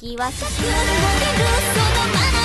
時はさくをでるそのまま